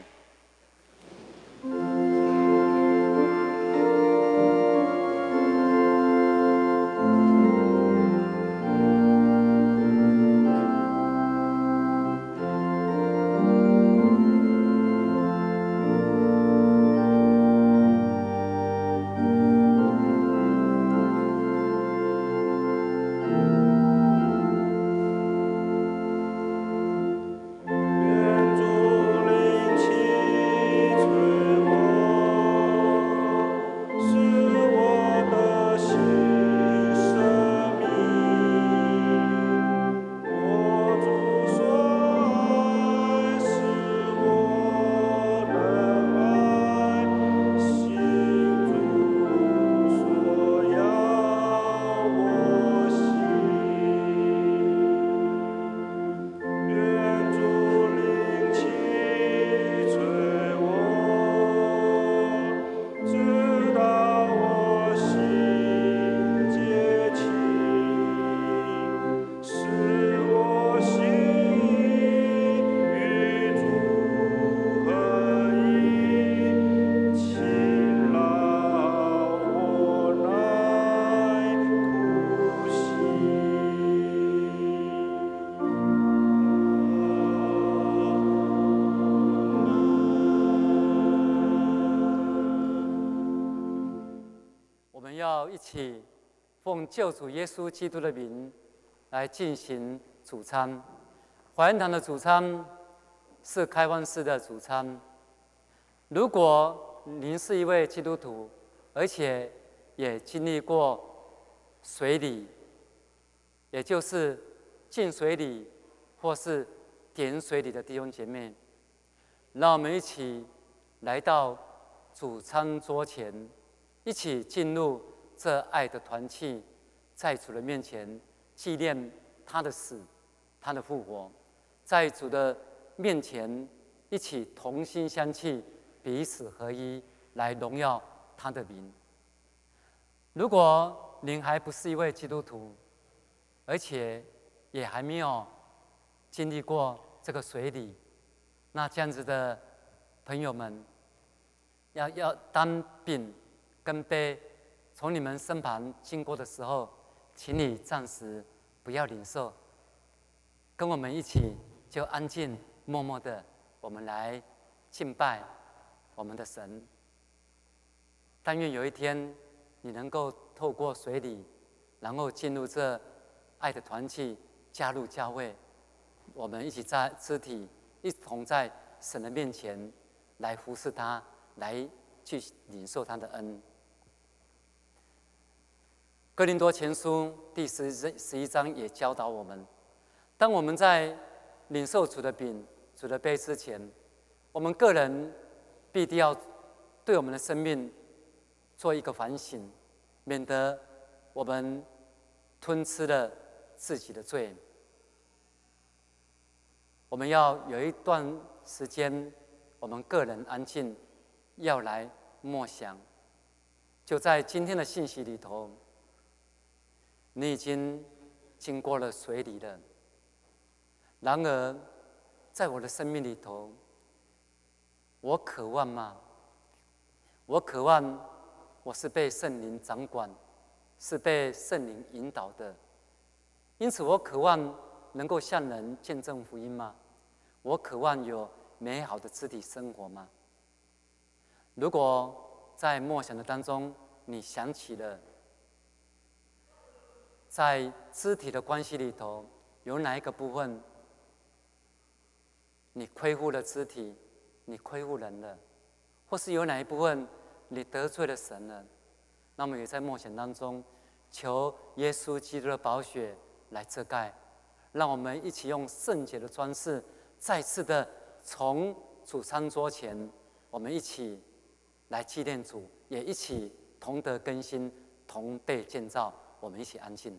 B: 一起，奉救主耶稣基督的名来进行主餐。华恩堂的主餐是开放式的主餐。如果您是一位基督徒，而且也经历过水礼，也就是进水礼或是点水礼的弟兄姐妹，让我们一起来到主餐桌前，一起进入。这爱的团契，在主的面前纪念他的死，他的复活，在主的面前一起同心相契，彼此合一，来荣耀他的名。如果您还不是一位基督徒，而且也还没有经历过这个水礼，那这样子的朋友们，要要当饼跟杯。从你们身旁经过的时候，请你暂时不要领受，跟我们一起就安静默默的，我们来敬拜我们的神。但愿有一天，你能够透过水里，然后进入这爱的团契，加入教会，我们一起在肢体一同在神的面前来服侍他，来去领受他的恩。哥林多前书第十十一章也教导我们：当我们在领受主的饼、主的杯之前，我们个人必定要对我们的生命。做一个反省，免得我们吞吃了自己的罪。我们要有一段时间，我们个人安静，要来默想。就在今天的信息里头，你已经经过了水里了。然而，在我的生命里头，我渴望吗？我渴望。我是被圣灵掌管，是被圣灵引导的，因此我渴望能够向人见证福音吗？我渴望有美好的肢体生活吗？如果在默想的当中，你想起了在肢体的关系里头有哪一个部分你亏负了肢体，你亏负人了，或是有哪一部分？你得罪了神了，那么也在默想当中，求耶稣基督的宝血来遮盖，让我们一起用圣洁的装饰，再次的从主餐桌前，我们一起来纪念主，也一起同得更新，同被建造，我们一起安静。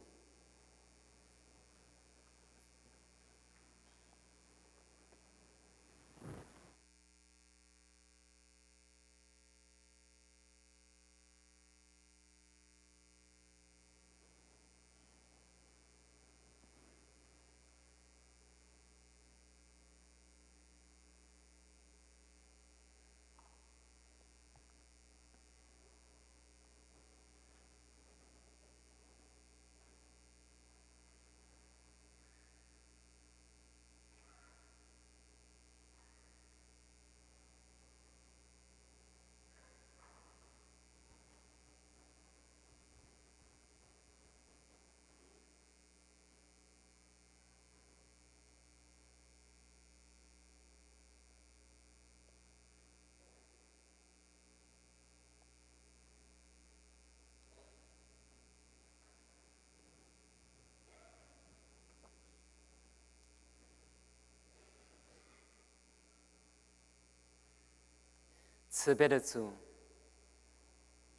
B: 慈悲的主，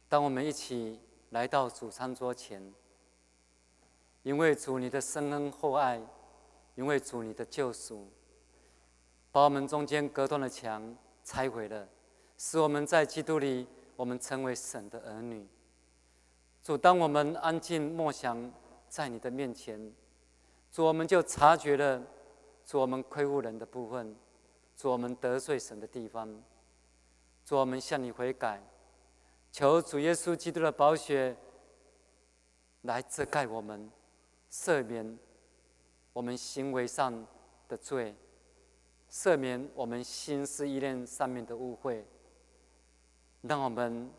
B: 当我们一起来到主餐桌前，因为主你的深恩厚爱，因为主你的救赎，把我们中间隔断的墙拆毁了，使我们在基督里，我们成为神的儿女。主，当我们安静默想在你的面前，主，我们就察觉了主我们亏负人的部分，主我们得罪神的地方。主，我们向你悔改，求主耶稣基督的宝血来遮盖我们，赦免我们行为上的罪，赦免我们心思意念上面的误会。让我们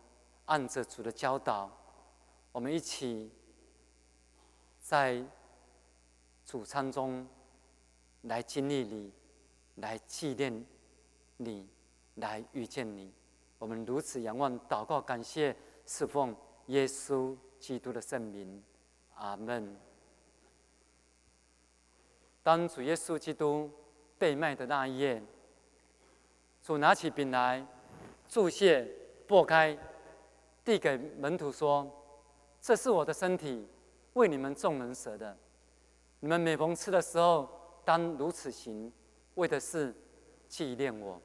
B: 按着主的教导，我们一起在主餐中来经历你，来纪念你。来遇见你，我们如此仰望、祷告、感谢、侍奉耶稣基督的圣名，阿门。当主耶稣基督被卖的那一夜，主拿起饼来，注谢、擘开，递给门徒说：“这是我的身体，为你们众人舍的。你们每逢吃的时候，当如此行，为的是纪念我。”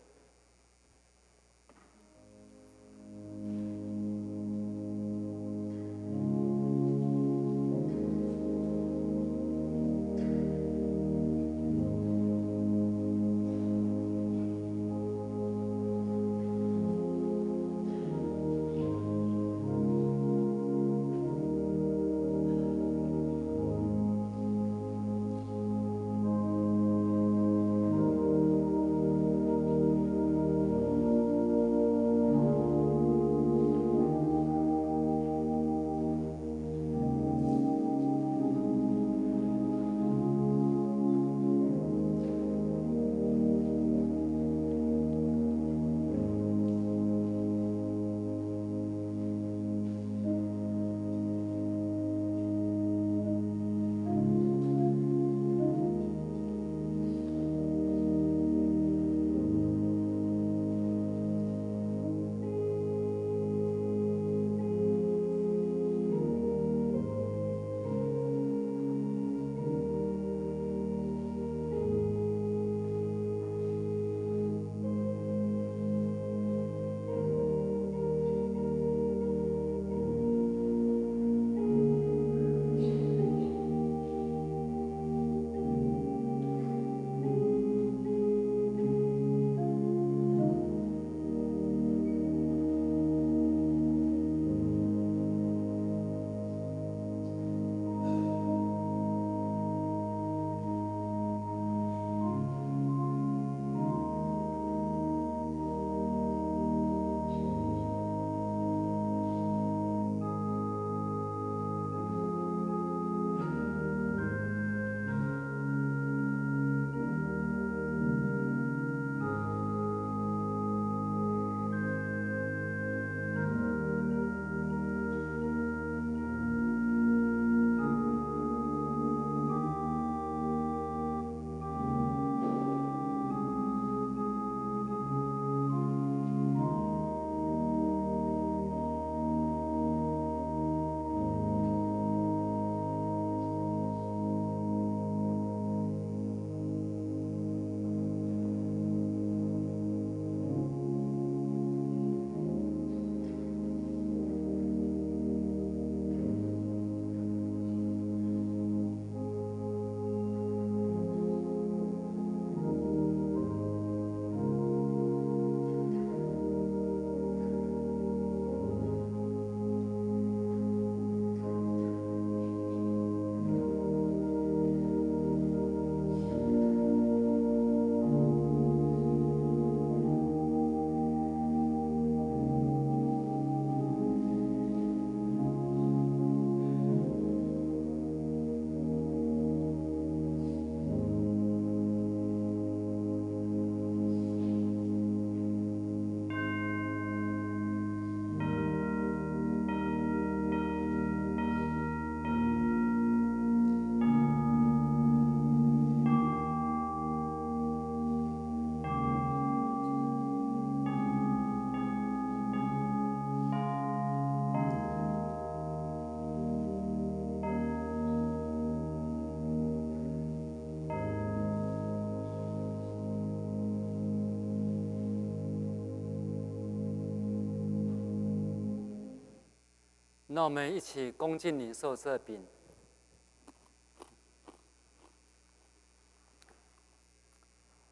B: 那我们一起恭敬领受这饼。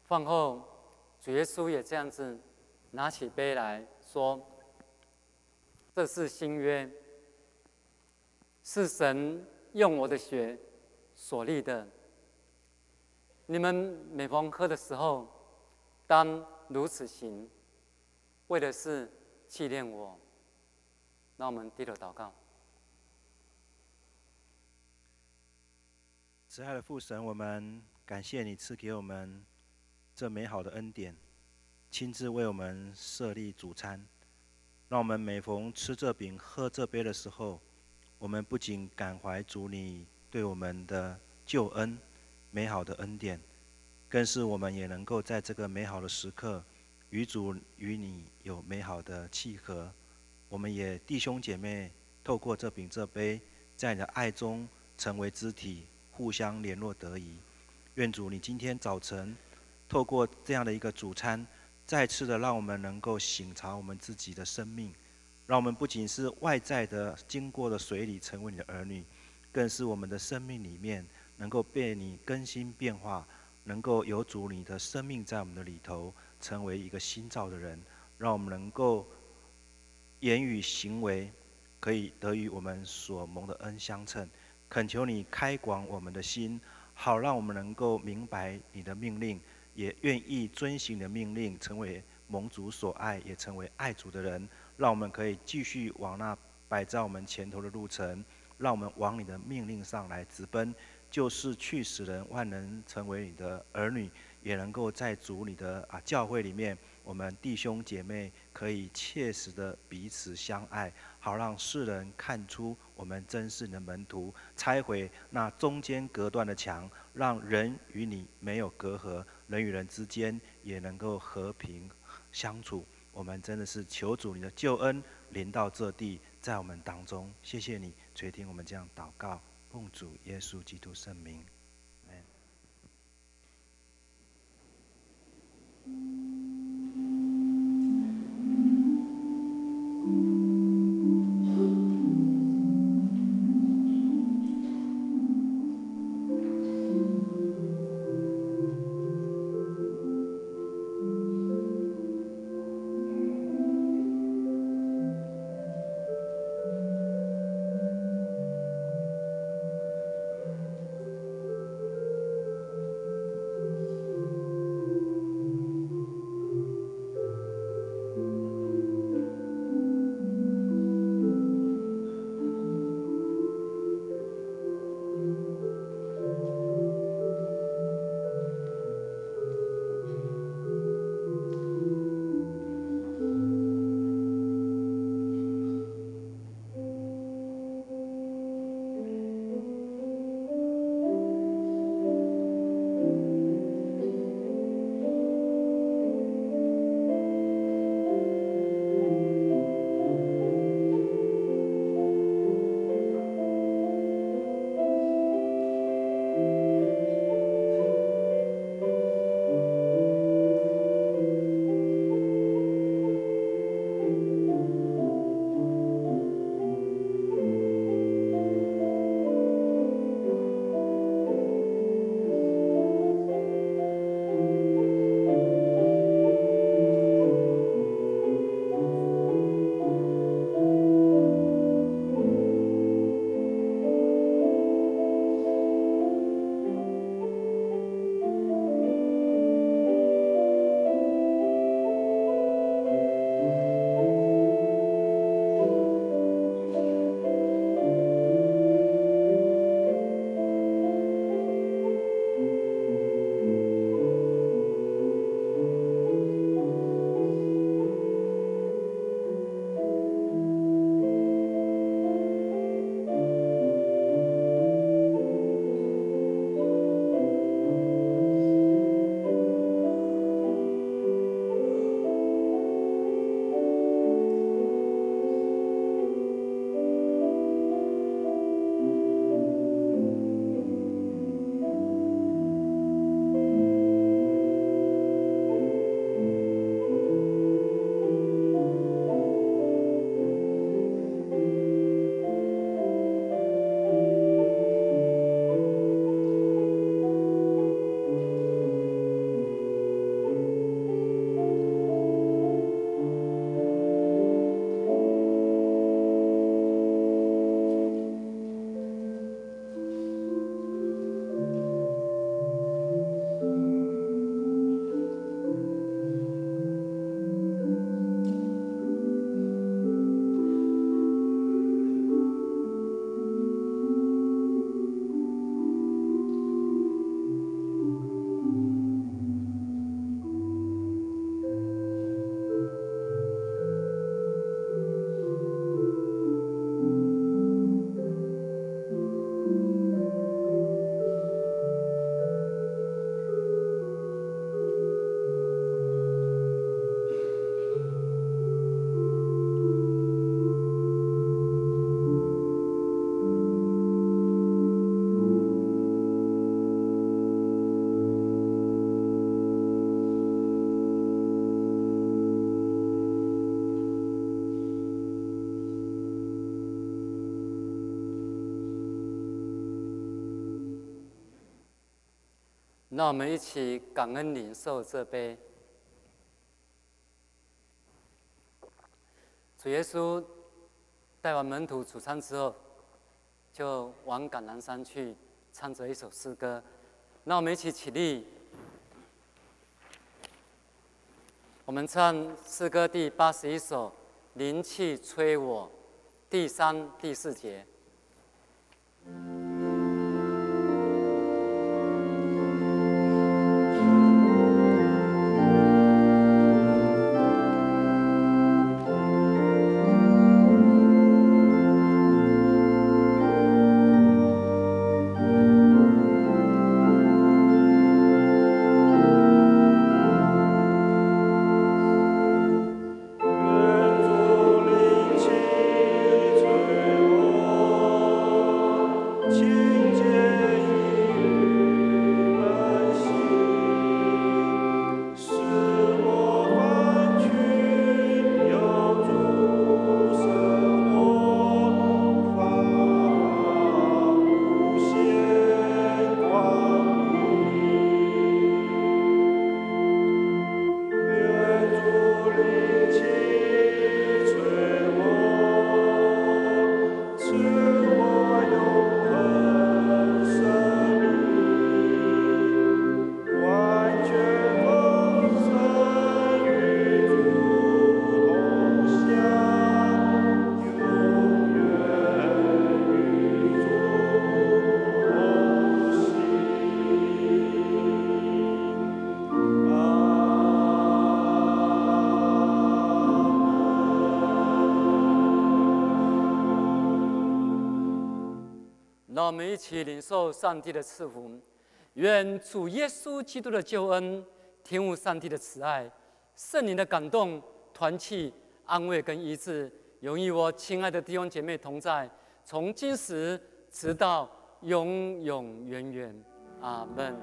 B: 饭后，主耶稣也这样子拿起杯来说：“这是新约，是神用我的血所立的。你们每逢喝的时候，当如此行，为的是纪念我。”那我们低头祷告。
A: 慈爱的父神，我们感谢你赐给我们这美好的恩典，亲自为我们设立主餐，让我们每逢吃这饼、喝这杯的时候，我们不仅感怀主你对我们的救恩、美好的恩典，更是我们也能够在这个美好的时刻，与主与你有美好的契合。我们也弟兄姐妹透过这饼这杯，在你的爱中成为肢体，互相联络得宜。愿主你今天早晨透过这样的一个主餐，再次的让我们能够醒察我们自己的生命，让我们不仅是外在的经过了水里成为你的儿女，更是我们的生命里面能够被你更新变化，能够有主你的生命在我们的里头，成为一个新造的人，让我们能够。言语行为可以得与我们所蒙的恩相称，恳求你开广我们的心，好让我们能够明白你的命令，也愿意遵行你的命令，成为蒙主所爱，也成为爱主的人。让我们可以继续往那摆在我们前头的路程，让我们往你的命令上来直奔，就是去使人万能成为你的儿女，也能够在主你的啊教会里面。我们弟兄姐妹可以切实的彼此相爱，好让世人看出我们真是你的门徒，拆毁那中间隔断的墙，让人与你没有隔阂，人与人之间也能够和平相处。我们真的是求主你的救恩临到这地，在我们当中，谢谢你垂听我们这样祷告，奉主耶稣基督圣名。
B: 让我们一起感恩领受这杯。主耶稣带完门徒主餐之后，就往橄榄山去，唱着一首诗歌。让我们一起起立，我们唱诗歌第八十一首《灵气吹我》第三、第四节。我们一起领受上帝的赐福，愿主耶稣基督的救恩、天父上帝的慈爱、圣灵的感动、团契、安慰跟医治，永与我亲爱的弟兄姐妹同在，从今时直到永永远远。阿门。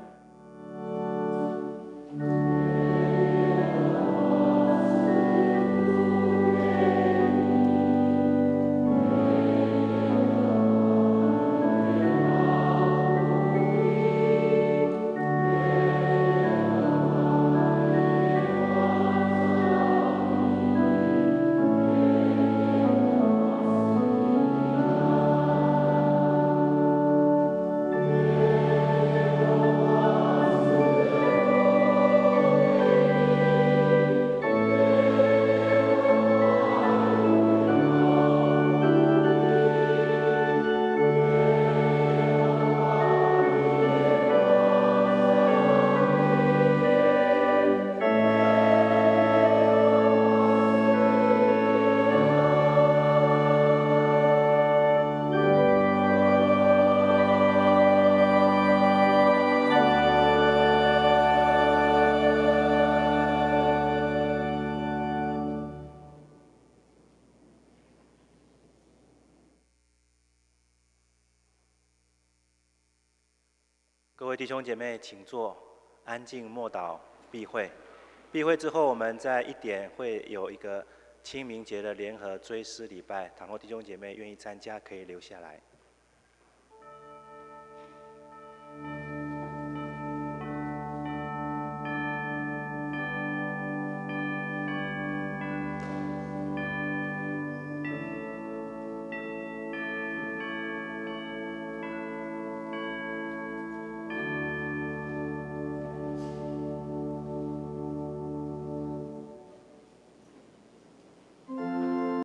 A: 弟兄姐妹，请坐，安静默祷，闭会。闭会之后，我们在一点会有一个清明节的联合追思礼拜。倘若弟兄姐妹愿意参加，可以留下来。